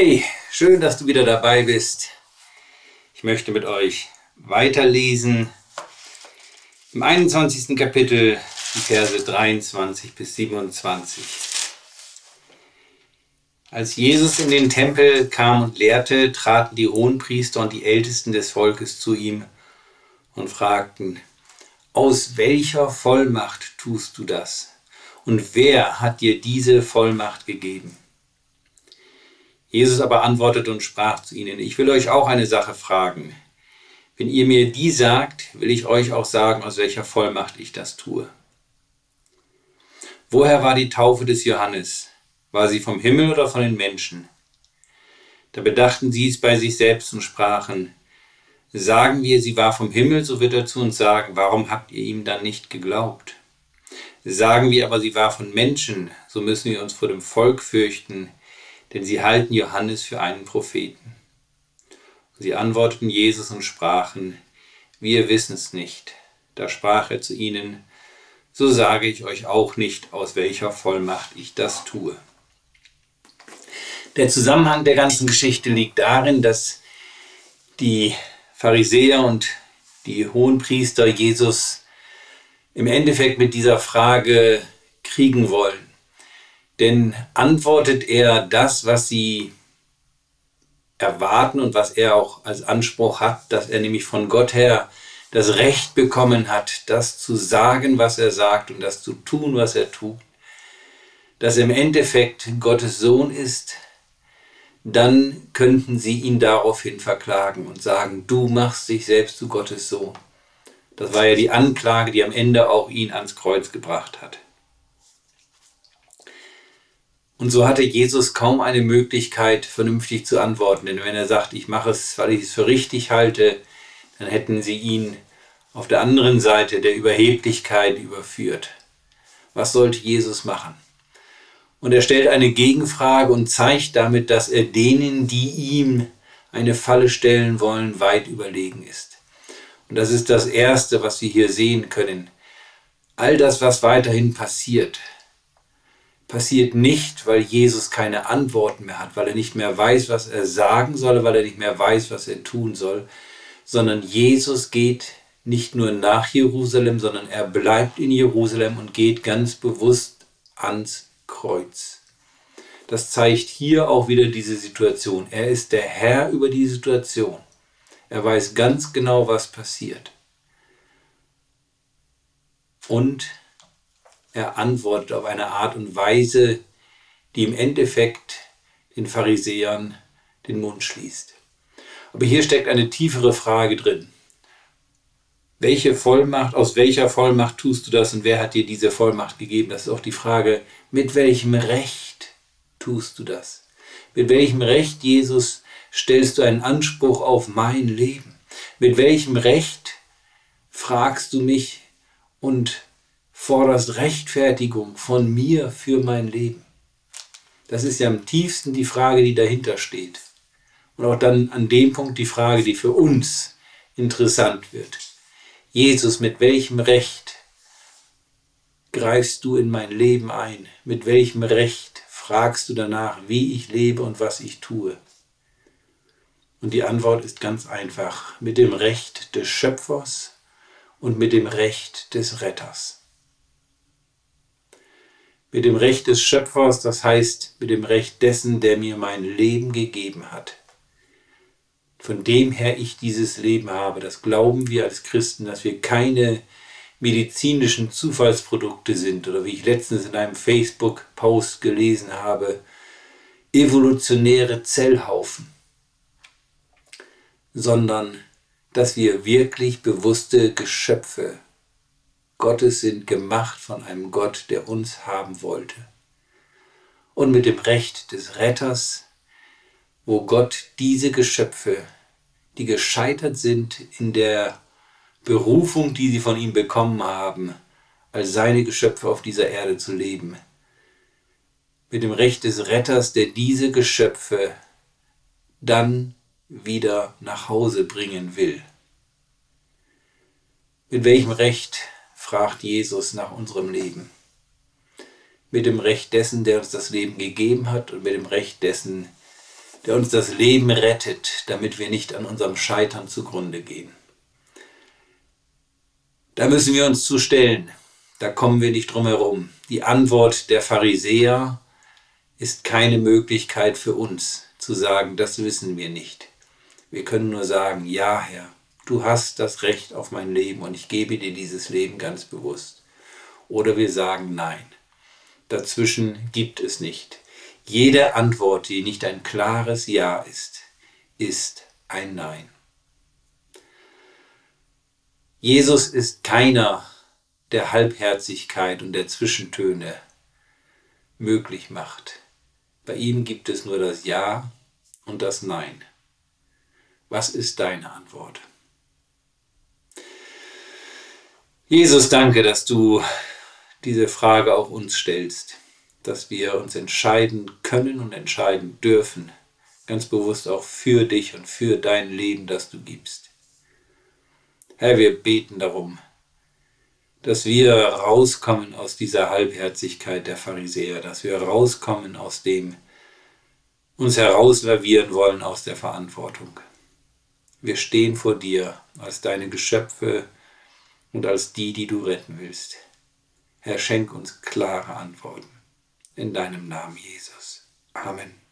Hey, schön, dass du wieder dabei bist. Ich möchte mit euch weiterlesen. Im 21. Kapitel die Verse 23 bis 27. Als Jesus in den Tempel kam und lehrte, traten die Hohenpriester und die Ältesten des Volkes zu ihm und fragten, aus welcher Vollmacht tust du das? Und wer hat dir diese Vollmacht gegeben? Jesus aber antwortete und sprach zu ihnen, ich will euch auch eine Sache fragen. Wenn ihr mir die sagt, will ich euch auch sagen, aus welcher Vollmacht ich das tue. Woher war die Taufe des Johannes? War sie vom Himmel oder von den Menschen? Da bedachten sie es bei sich selbst und sprachen, sagen wir, sie war vom Himmel, so wird er zu uns sagen, warum habt ihr ihm dann nicht geglaubt? Sagen wir aber, sie war von Menschen, so müssen wir uns vor dem Volk fürchten, denn sie halten Johannes für einen Propheten. Sie antworteten Jesus und sprachen, wir wissen es nicht. Da sprach er zu ihnen, so sage ich euch auch nicht, aus welcher Vollmacht ich das tue. Der Zusammenhang der ganzen Geschichte liegt darin, dass die Pharisäer und die Hohenpriester Jesus im Endeffekt mit dieser Frage kriegen wollen. Denn antwortet er das, was sie erwarten und was er auch als Anspruch hat, dass er nämlich von Gott her das Recht bekommen hat, das zu sagen, was er sagt und das zu tun, was er tut, dass er im Endeffekt Gottes Sohn ist, dann könnten sie ihn daraufhin verklagen und sagen, du machst dich selbst zu Gottes Sohn. Das war ja die Anklage, die am Ende auch ihn ans Kreuz gebracht hat. Und so hatte Jesus kaum eine Möglichkeit, vernünftig zu antworten. Denn wenn er sagt, ich mache es, weil ich es für richtig halte, dann hätten sie ihn auf der anderen Seite der Überheblichkeit überführt. Was sollte Jesus machen? Und er stellt eine Gegenfrage und zeigt damit, dass er denen, die ihm eine Falle stellen wollen, weit überlegen ist. Und das ist das Erste, was wir hier sehen können. All das, was weiterhin passiert, passiert nicht, weil Jesus keine Antworten mehr hat, weil er nicht mehr weiß, was er sagen soll, weil er nicht mehr weiß, was er tun soll, sondern Jesus geht nicht nur nach Jerusalem, sondern er bleibt in Jerusalem und geht ganz bewusst ans Kreuz. Das zeigt hier auch wieder diese Situation. Er ist der Herr über die Situation. Er weiß ganz genau, was passiert. Und er antwortet auf eine Art und Weise, die im Endeffekt den Pharisäern den Mund schließt. Aber hier steckt eine tiefere Frage drin. Welche Vollmacht, aus welcher Vollmacht tust du das und wer hat dir diese Vollmacht gegeben? Das ist auch die Frage, mit welchem Recht tust du das? Mit welchem Recht, Jesus, stellst du einen Anspruch auf mein Leben? Mit welchem Recht fragst du mich und forderst Rechtfertigung von mir für mein Leben? Das ist ja am tiefsten die Frage, die dahinter steht. Und auch dann an dem Punkt die Frage, die für uns interessant wird. Jesus, mit welchem Recht greifst du in mein Leben ein? Mit welchem Recht fragst du danach, wie ich lebe und was ich tue? Und die Antwort ist ganz einfach, mit dem Recht des Schöpfers und mit dem Recht des Retters mit dem Recht des Schöpfers, das heißt mit dem Recht dessen, der mir mein Leben gegeben hat. Von dem her ich dieses Leben habe, das glauben wir als Christen, dass wir keine medizinischen Zufallsprodukte sind oder wie ich letztens in einem Facebook-Post gelesen habe, evolutionäre Zellhaufen, sondern dass wir wirklich bewusste Geschöpfe Gottes sind gemacht von einem Gott, der uns haben wollte. Und mit dem Recht des Retters, wo Gott diese Geschöpfe, die gescheitert sind in der Berufung, die sie von ihm bekommen haben, als seine Geschöpfe auf dieser Erde zu leben, mit dem Recht des Retters, der diese Geschöpfe dann wieder nach Hause bringen will. Mit welchem Recht fragt Jesus nach unserem Leben. Mit dem Recht dessen, der uns das Leben gegeben hat und mit dem Recht dessen, der uns das Leben rettet, damit wir nicht an unserem Scheitern zugrunde gehen. Da müssen wir uns zu stellen. Da kommen wir nicht drum herum. Die Antwort der Pharisäer ist keine Möglichkeit für uns zu sagen, das wissen wir nicht. Wir können nur sagen, ja Herr, du hast das Recht auf mein Leben und ich gebe dir dieses Leben ganz bewusst. Oder wir sagen nein. Dazwischen gibt es nicht. Jede Antwort, die nicht ein klares Ja ist, ist ein Nein. Jesus ist keiner, der Halbherzigkeit und der Zwischentöne möglich macht. Bei ihm gibt es nur das Ja und das Nein. Was ist deine Antwort? Jesus, danke, dass du diese Frage auch uns stellst, dass wir uns entscheiden können und entscheiden dürfen, ganz bewusst auch für dich und für dein Leben, das du gibst. Herr, wir beten darum, dass wir rauskommen aus dieser Halbherzigkeit der Pharisäer, dass wir rauskommen aus dem, uns herauslavieren wollen aus der Verantwortung. Wir stehen vor dir als deine Geschöpfe und als die, die du retten willst. Herr, schenk uns klare Antworten. In deinem Namen, Jesus. Amen.